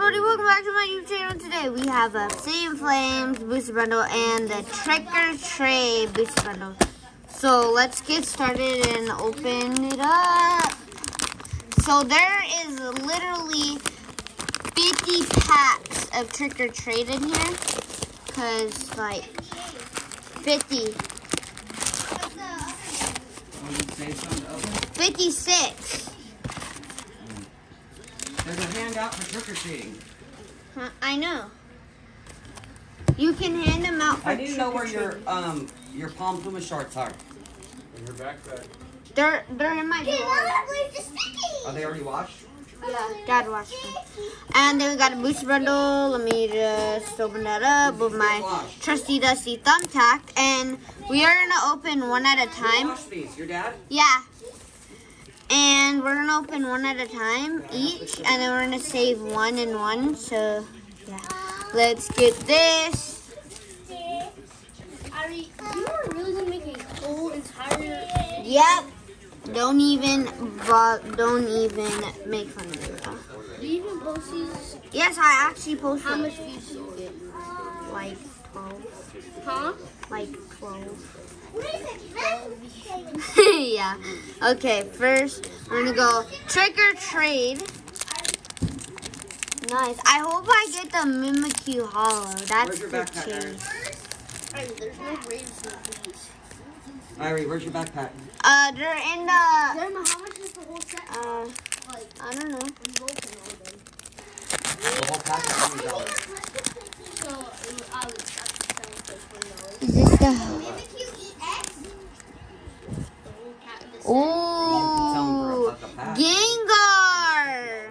everybody? Welcome back to my YouTube channel. Today we have a Obsidian Flames booster bundle and the Trick or Trade booster bundle. So let's get started and open it up. So there is literally 50 packs of Trick or Trade in here. Cause like 50, Say something to open. 56. There's a handout for trick or treating. Huh, I know. You can hand them out for I need to know where your um your palm puma shorts are. In your backpack. They're they're in my drawer. Are they already washed? Yeah, Dad washed them. And then we got a booster bundle. Let me just open that up with my trusty dusty thumbtack. And we are gonna open one at a Who time. washed these? Your dad? Yeah. And we're gonna open one at a time each, and then we're gonna save one and one. So yeah, let's get this. Ari, you are really gonna make a whole entire. Yep. Don't even, don't even make fun of me. Do you even post these? Yes, I actually posted How much views do you get? like twelve, Huh? like twelve. yeah. Okay, first we're gonna go trick or trade. Nice. I hope I get the Mimikyu Hollow. That's the backpack, chase. Ari, there's no grades in these. Irie, where's your backpack? Uh, they're in the. Grandma, how much is the whole set? Uh, Like, I don't know. when you open all of them. The whole pack is twenty dollars. So, I was actually selling for twenty dollars. Is this the? The whole cat. The set. Sell 'em for a Ooh, buck a pack. Gengar.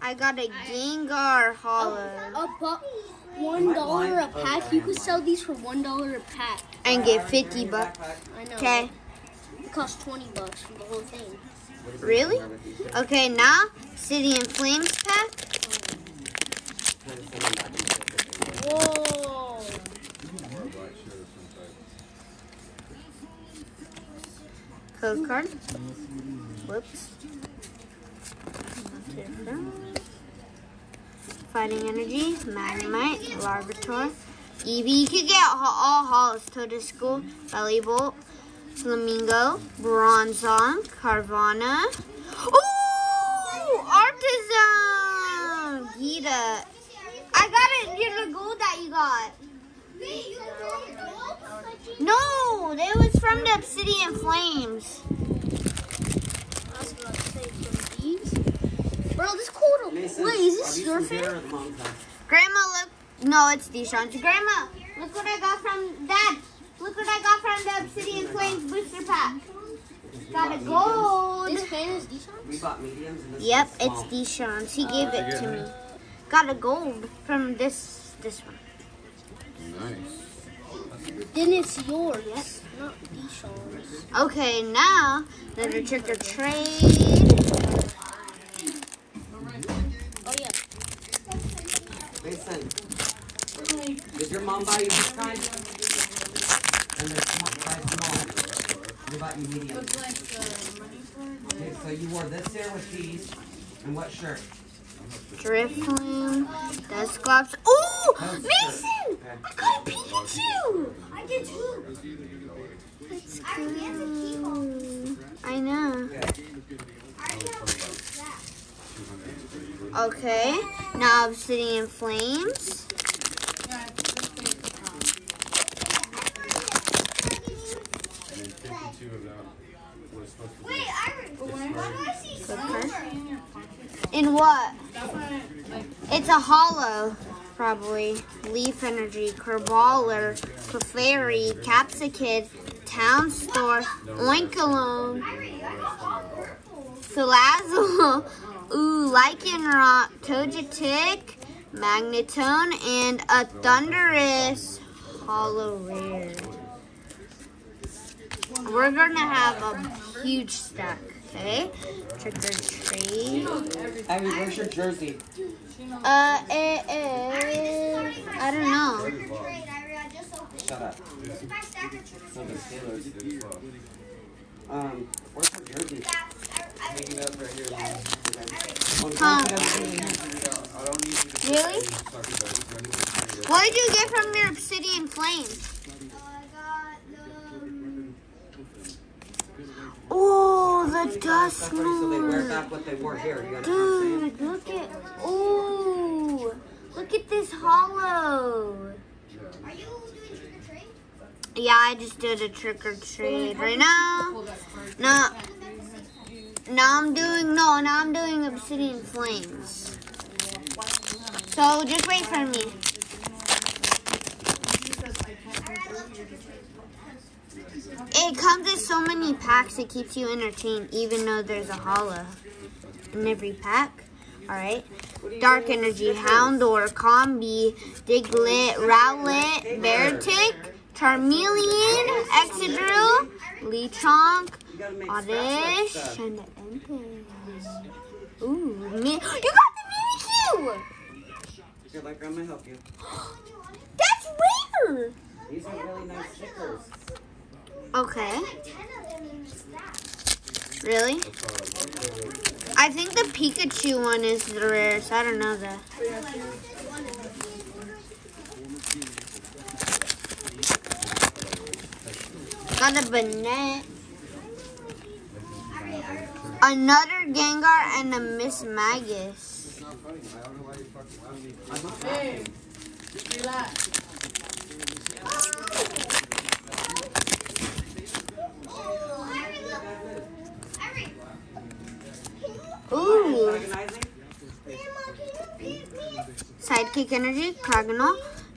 I got a Gengar Hollow A buck. One dollar a pack. You could sell these for one dollar a pack. and get 50 bucks. I know. Okay. It costs twenty bucks for the whole thing. Really? Okay, now Obsidian Flames pack. Whoa. Card. Whoops. Fighting Energy, Magnemite, Larvitar, Eevee. You could get all halls. Toedscool, Bellibolt, Flamingo, Bronzong, Carvana. Ooh! Artisan! Gita. I got it. You're the gold that you got. No, it was from the Obsidian Flames. I was about to say from these. Bro, this cold. Mason, Wait, is this your from here fan? or the mom's house? Grandma, look. No, it's Deshaun's. Grandma, look what I got from Dad. Look what I got from the Obsidian Flames booster pack. Got a gold. This fan is decent. We bought mediums and this Yep, it's small. Deshaun's. He gave it to me. Got a gold from this this one. Nice. Then it's yours, not Deshaun's. Okay, now another trick or trade. Oh yeah. Mason, did your mom buy you this kind? And they're small, size small. They bought you mediums. Uh, okay, so you wore this here with these, and what shirt? Drifloon, Dusclops. Ooh, Mason! I got a Pikachu. I did too. Cool. I know. Okay, now Obsidian Flames. Then 52 of them was supposed to be. Good card. In what? It's a hollow, probably. Leaf Energy, Kerballer, Clefairy, Capsakid, Town Store, Oinkologne, Salazzle, Ooh, Lycanroc, Togetic, Magnezone, and a Thunderous Hollow Rare. We're gonna have a huge stack, okay? Trick or treat. Ivy, where's your jersey? Uh, it is. I don't know. Shut up. So the Steelers. Um, where's your jersey? hanging up right here. Huh. go get everything in here? I don't need you to. Really? Sorry about it. Running this video. What did you get from your obsidian flames? The dust That's so they wear back what they wore here. You understand what I'm saying? Dude, look at oh, look at this hollow. Yeah, I just did a trick or treat right now. No, now I'm doing no, now I'm doing obsidian flames. So just wait for me. It comes with so many packs, it keeps you entertained, even though there's a hollow in every pack. Alright. Dark Energy, Houndour, Combee, Diglett, Rowlet, Beartic, Charmeleon, Excadrill, Lechonk, You gotta make Oddish, and Empez. Ooh, Mi- you got the Mimikyu! Here, let grandma help you. That's rare! These are really nice stickers. Okay. Really? I think the Pikachu one is the rarest. I don't know that. Got a Banette. Another Gengar and a Mismagius. Not oh! funny. I don't know why you fucking laughing. I'm not Hey, laughing. relax. Ooh. Sidekick Energy, Kraganol,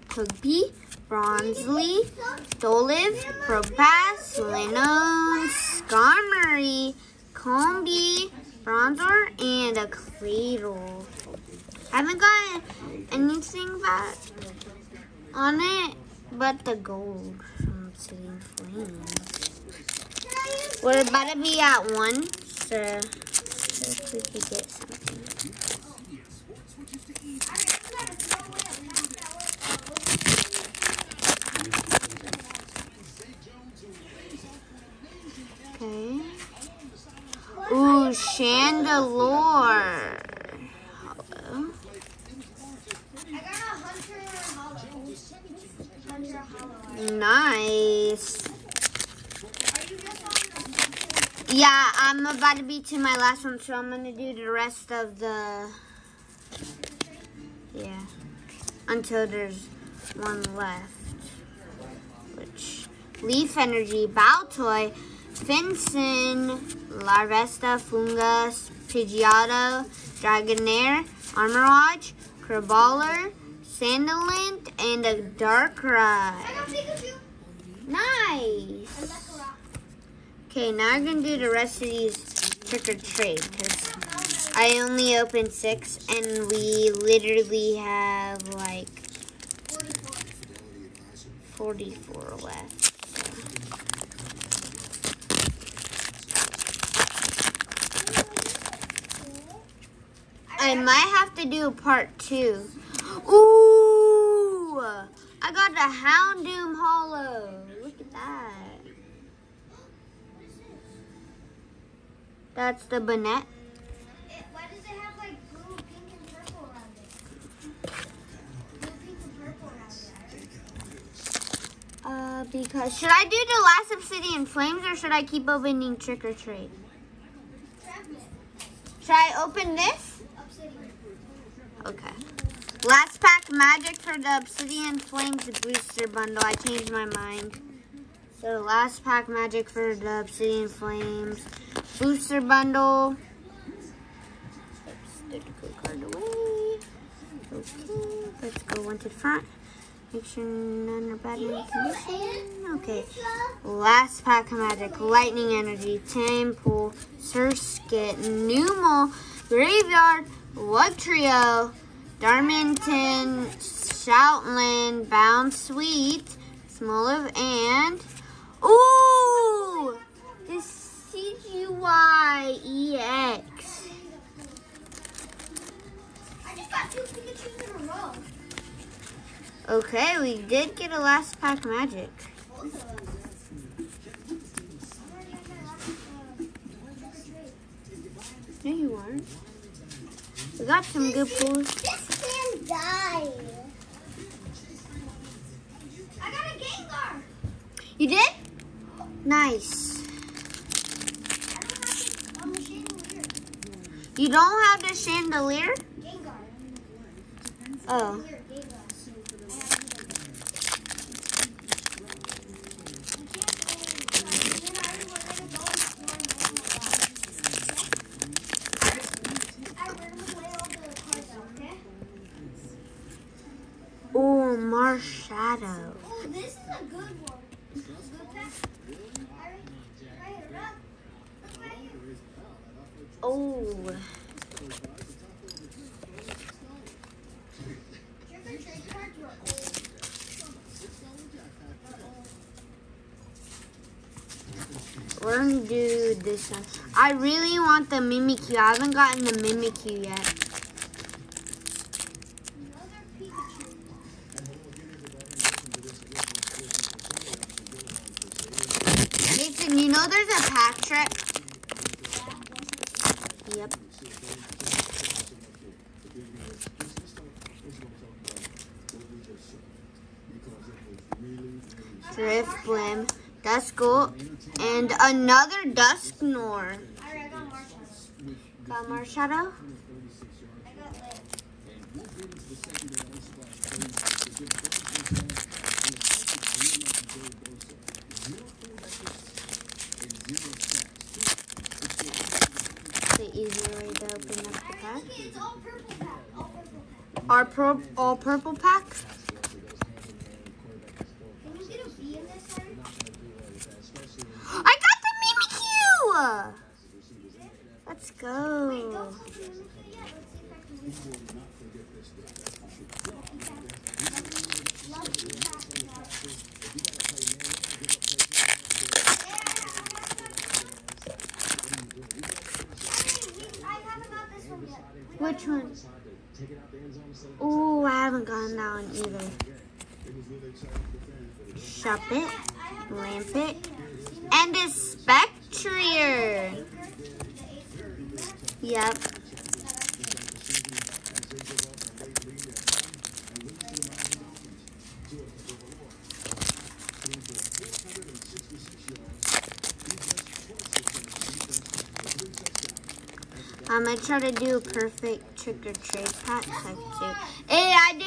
Tugby, Bronzely, Dolliv, Probopass, Linoone, Skarmory, Combee, Bronzor, and a Cradle. I Haven't got anything back on it but the gold from City Flames. We're about to be at one, so if we could get something. Okay. Ooh, Chandelure. Nice. Yeah, I'm about to be to my last one, so I'm gonna do the rest of the. Yeah, until there's one left. Which Leaf Energy, Baltoy, Finson, Larvesta, Fungus, Pidgeotto, Dragonair, Armorwatch, Crabballer, Sandalint, and a Darkrai. Nice. Okay, now I'm gonna do the rest of these trick or treat because I only opened six and we literally have like 44 left. I might have to do a part two. Ooh! I got the Houndoom Hollow. Look at that. That's the Bonnet. Why does it have like blue, pink, and purple around it? Blue, pink, and purple around it. Uh, because should I do the last Obsidian Flames or should I keep opening Trick or Treat? Should I open this? Okay. Last pack magic for the Obsidian Flames booster bundle. I changed my mind. So last pack magic for the Obsidian Flames booster bundle. Oops, the card away. Okay, let's go one to the front. Make sure none are bad in condition. Okay. Last pack of magic. Lightning Energy, Temple, Surskit, Numel, Graveyard, Trio, Darmington, Shoutland, Bounsweet, Smoliv, and Ooh! The CGYEX. I just got two Pikachus in a row. Okay, we did get a last pack magic. No, you aren't. We got some good pools. This can die. I got a Gengar. You did? Nice. I don't have a, a machine leader. You don't have the Chandelure? Oh. Oh, Marshadow. Oh, this is a good one. This is a good pack. Alright, right here, look. Look right here. Oh. We're gonna do this one. I really want the Mimikyu. I haven't gotten the Mimikyu yet. Another Pikachu. Mason, you know there's a pack trick? Yep. Drift Blim, Duskull, and another Dusknoir. Alright, I got Marshadow? I got Lit. The easier way to open up the pack. Okay, purple pack. All purple pack. Our pro all purple pack? Can you get a B in this one? I got the Mimikyu! Let's Wait, go. don't open the Mimikyu yet. Let's see if I can read it. I haven't got this one yet. Which one? Ooh, I haven't gotten that one either. Shuppet, Lampent, and a Spectrier. Yep. I'm gonna try to do a perfect trick or treat pack too. Hey, I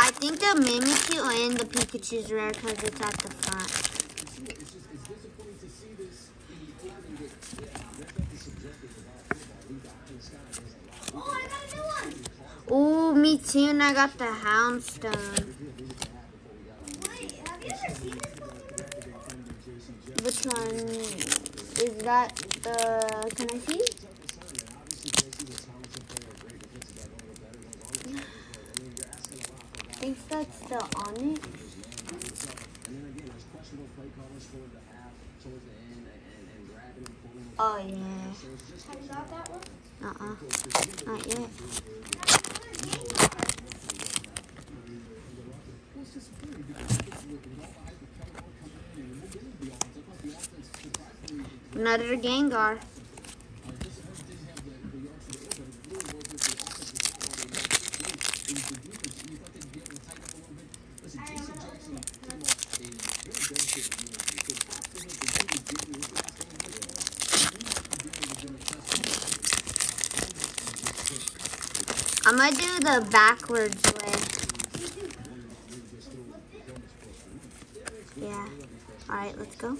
I think the Mimikyu and the Pikachu's rare because it's at the front. Oh, I got a new one. Me too, and I got the Houndstone. Which one is that? The can I see? I think that's still on it. Oh yeah. Have you got that one? Uh-uh. Not yet. Another Gengar. I'm gonna do the backwards way. Yeah. Alright, let's go.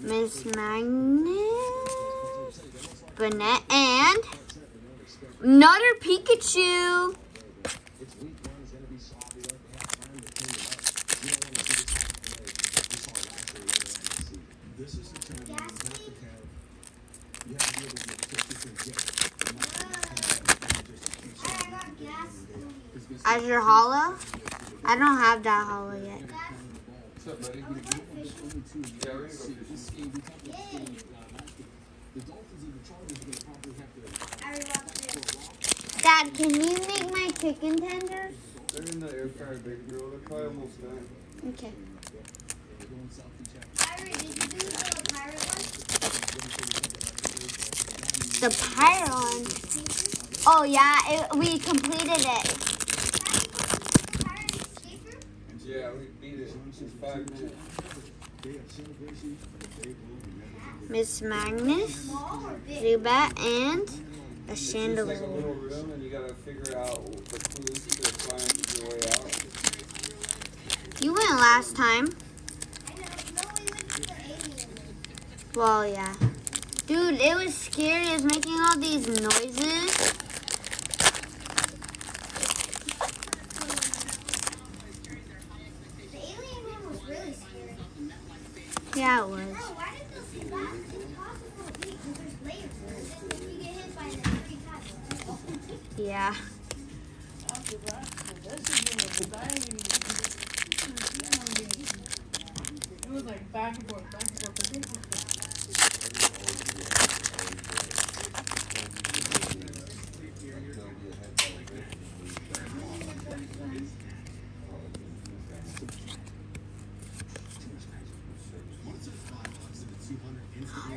Mismagius, Burnett, and another Pikachu. As your hollow? I don't have that hollow yet. What's up, buddy? Yeah, we're gonna go fishing. Dad, can you make my chicken tenders? They're in the air fryer, big girl. They're probably almost done. Okay. The Pyron. Oh yeah, it, we completed it. Yeah, we beat it. It's five minutes. Mismagius, Zubat, and a It's just like a chandelier. little room, and you gotta figure out the clues to find your way out. You went last time. Well, yeah. Dude, it was scary. It was making all these noises. Yeah, it was. Bro, why did those that's impossible to beat because there's layers and then if you get hit by them three times. Yeah. It was like back and forth, back and forth.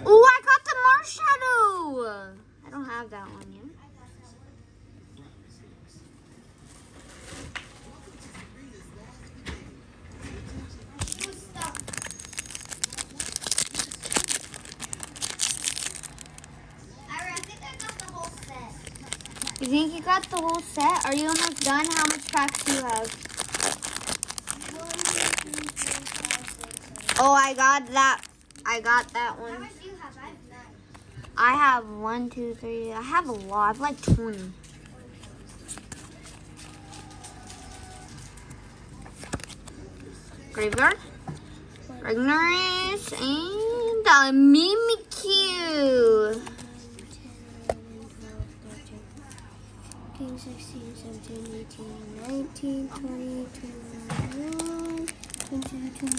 Oh, I got the Marshadow. I don't have that one yet. She was stuck. Ira, I think I got the whole set. You think you got the whole set? Are you almost done? How much packs do you have? One, two, three, four, five, six, seven. Oh, I got that. I got that How one. much do you have? I have nine. I have one, two, three. I have a lot. I have like 20. Graveyard, Ragnaris, and a Mimikyu. 16, 17, 18, 19, 20, 21, 22, 23,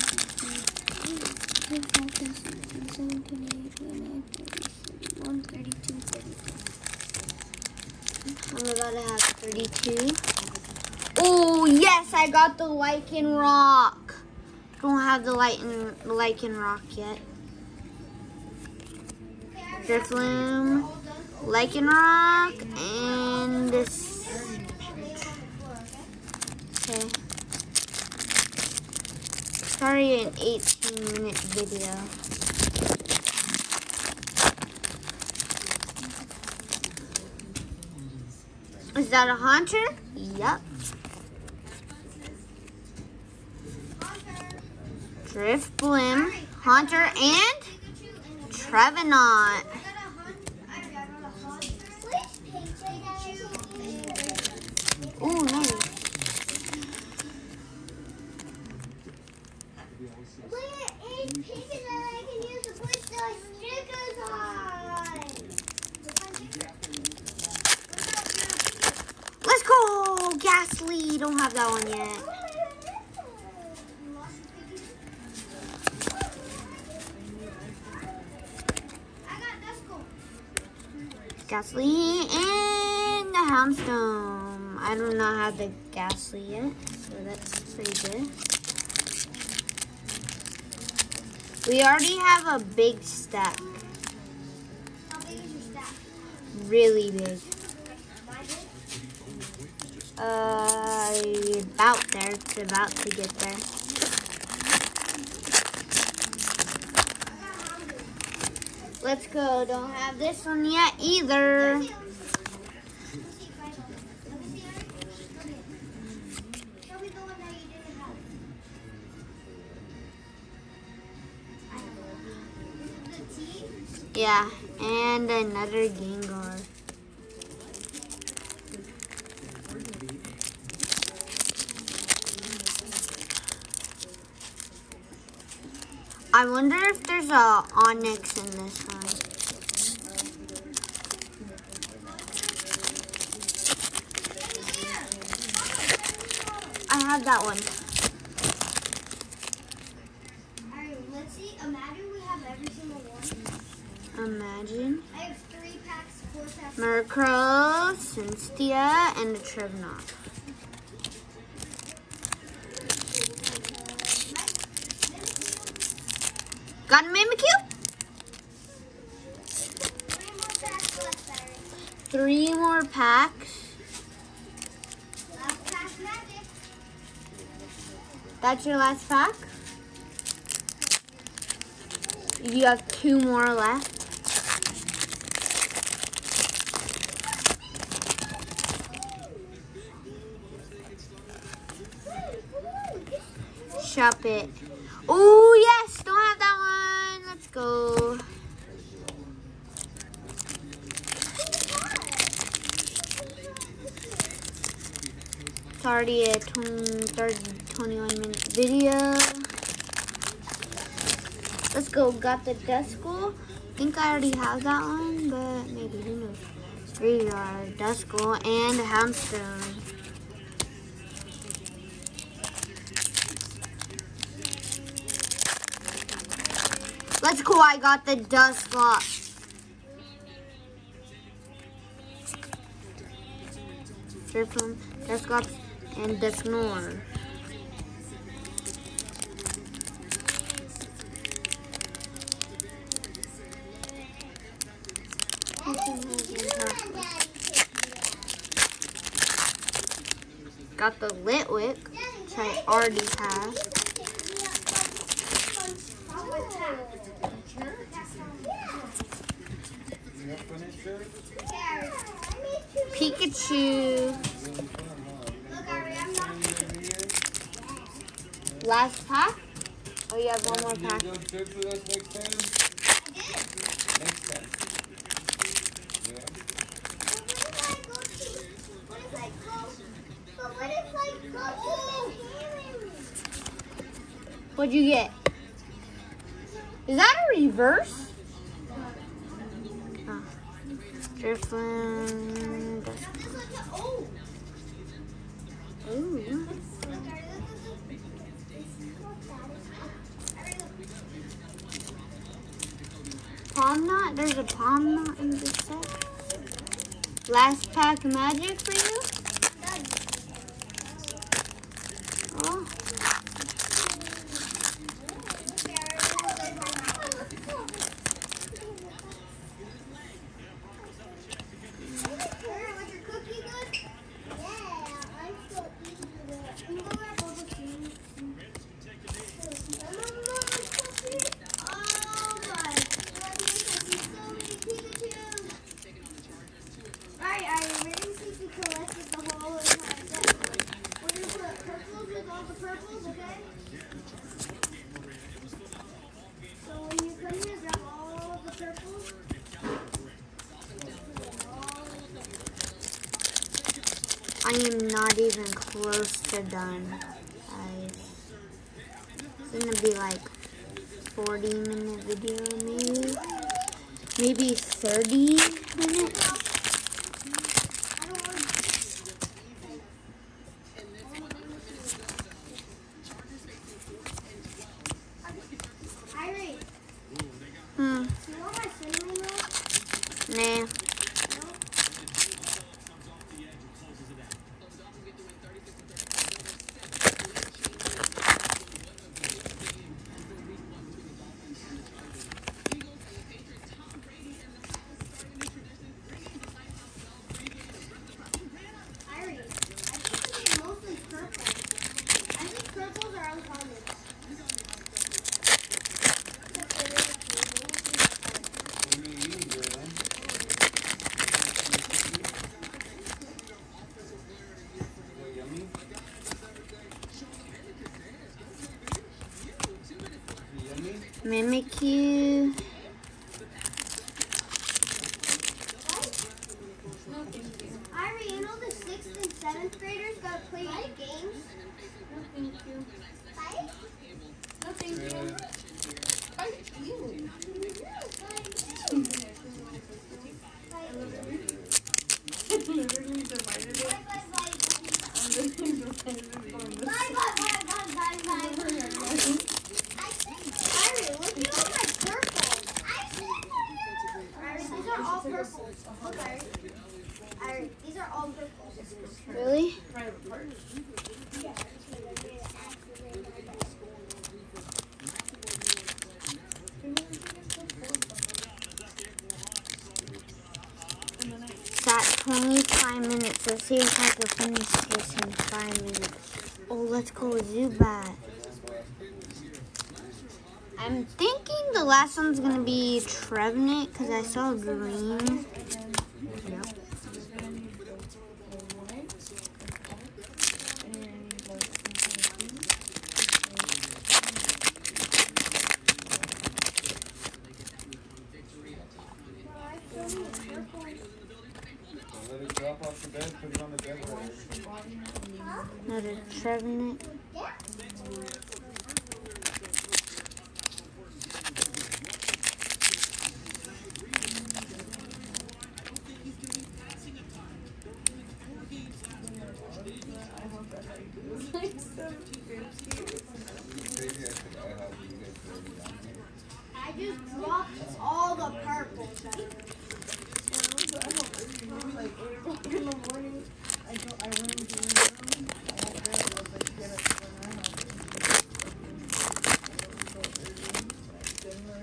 25, 26, 27, 28, 29, 30, 31, 32, 34. I'm about to have 32. Oh, yes, I got the Lycanroc. Don't have the Lichen, Lycanroc yet. Drifloon, Lycanroc, and this. Okay. Sorry, an 18 minute video. Is that a Haunter? Yep. Drifblim, Haunter, and Trevenant. I got a hunt. I got a hunter. Pikachu. Ooh, nice. Look at eight Pikachu that I can use to put the stickers on. Let's go! Gastly. Don't have that one yet. I. Gastly and the Houndstone. I do not have the Gastly yet, so that's pretty good. We already have a big stack. How big is your stack? Really big. Uh, about there. It's about to get there. Let's go. Don't have this one yet either. Yeah, and another if I wonder if there's a Onyx in this one. I have that one. Alright, let's see. Imagine we have every single one. Imagine. I have three packs, four packs. Murkrow, Cynthia, and a Trevenant. Got a Mimikyu? Three more packs pack. That's your last pack? You have two more left. Shop it. Oh, yes. Don't have that one. Let's go. It's already a 20, 30, 21 minute video. Let's go. Got the Duskull. I think I already have that one, but maybe who knows. Graveyard, Duskull, and Houndstone. Let's go. I got the Duskull. Drifloon, Dusclops, and the Dusknoir. Got the Litwick, which I already have. Pikachu. Last pack? Oh, you have one more pack. Next time. Yeah. What'd you get? Is that a reverse? Oh. There's a palm knot in this set. Last pack of magic for you? Oh. Alright, I really think we collected the whole entire set. We're gonna put purples with all the purples, okay? So when you come here, grab all of the purples. I am not even to done. guys. It's gonna be like 40 minute video maybe. Maybe 30 Mimikyu. Irene, you know the sixth and seventh graders gotta play games? No, thank you. Right? No, thank you. Good. Ay, ew. Literally divided it. Like, like, like, and then divided it on the 25 minutes. Let's see if I can finish this in five minutes. Oh, let's go Zubat. I'm thinking the last one's gonna be Trevenant because I saw green. Yep. Let it drop off the bed, put it on the bed right Another Trevenant. Maybe I should I have you guys ready down here. I just dropped all the purple. Like eight o'clock in the morning, I go, I run into the room, I had to go, like, get up when I have. Dinner,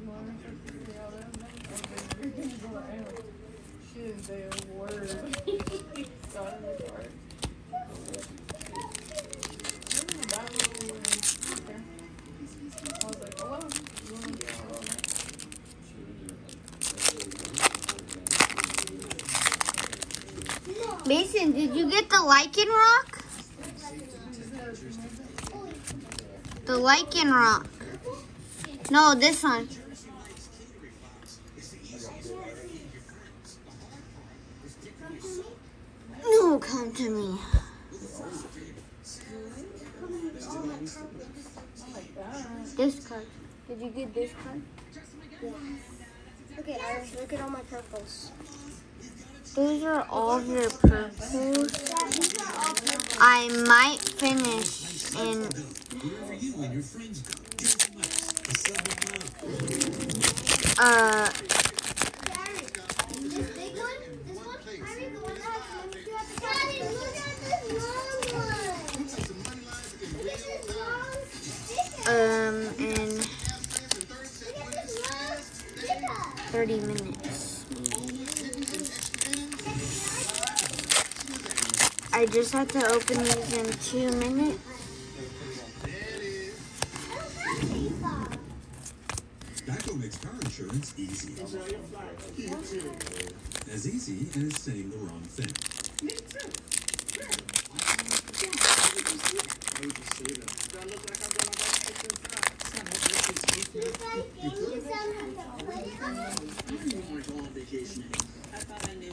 you want to stay all that night? Okay, you're gonna go out. She didn't say a word. Got in the car. We're in the back room, and there. I was like, oh, well, you wanna go out all night? Mason, did you get the Lycanroc? The Lycanroc. No, this one. No, come to me. This card. Did you get this card? Okay, Iris, look at all my purples. Those are all your purples. I might finish in. Uh, Have to open these in two minutes. Geico makes car insurance easy. As easy as saying the wrong thing.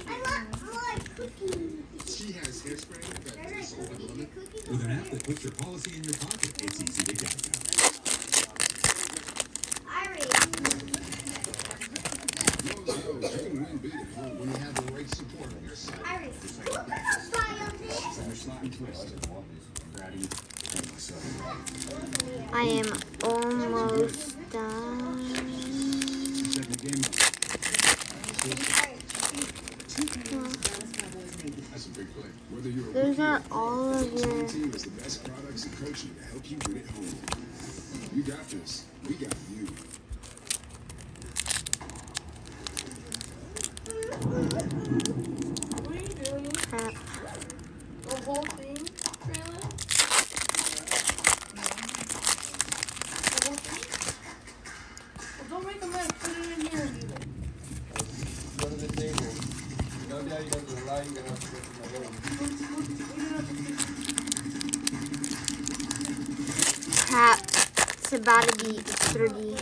I want more cookies. She has hairspray that is over the limit. With an app that in your pocket, it's easy to. Ready? I am almost done. Set the game up. That's a big play. Whether you're a Those are all of your. team has the best products and coaching to help you win at home. You got this. We got you. What are you doing? Crap. The whole thing, trailer? The whole thing? Well, don't make a mess. Put it in here and do it. Go to the table. Go down, you go to the line, you're gonna have to go to my about to be 30.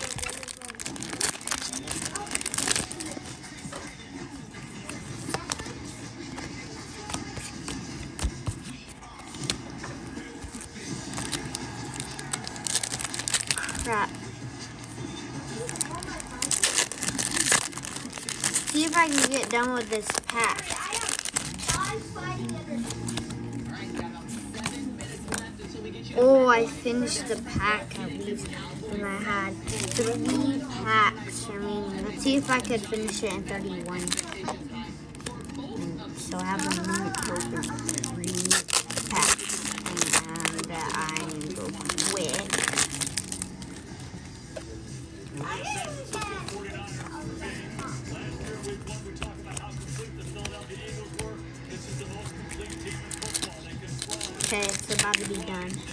Crap. See if I can get done with this finished the pack at least, and I had three packs remaining. Let's see if I could finish it in 31. And so I have a minute to open three packs, and um, I am going with. Okay, it's about to be done.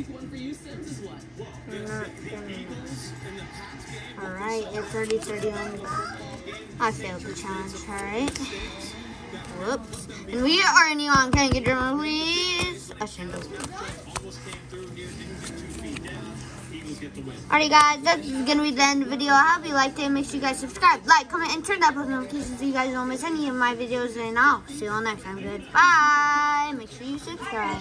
blurred it everywhere. I'm not gonna. Alright, it's already 31 I failed the challenge, alright. Whoops. And we are already on. Can I get please? I shouldn't. Alright guys, that's gonna be the end of the video. I hope you liked it. Make sure you guys subscribe, like, comment, and turn that post notifications so you guys don't miss any of my videos. And I'll see you all next time. Goodbye. Make sure you subscribe.